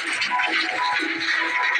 ハハハハ!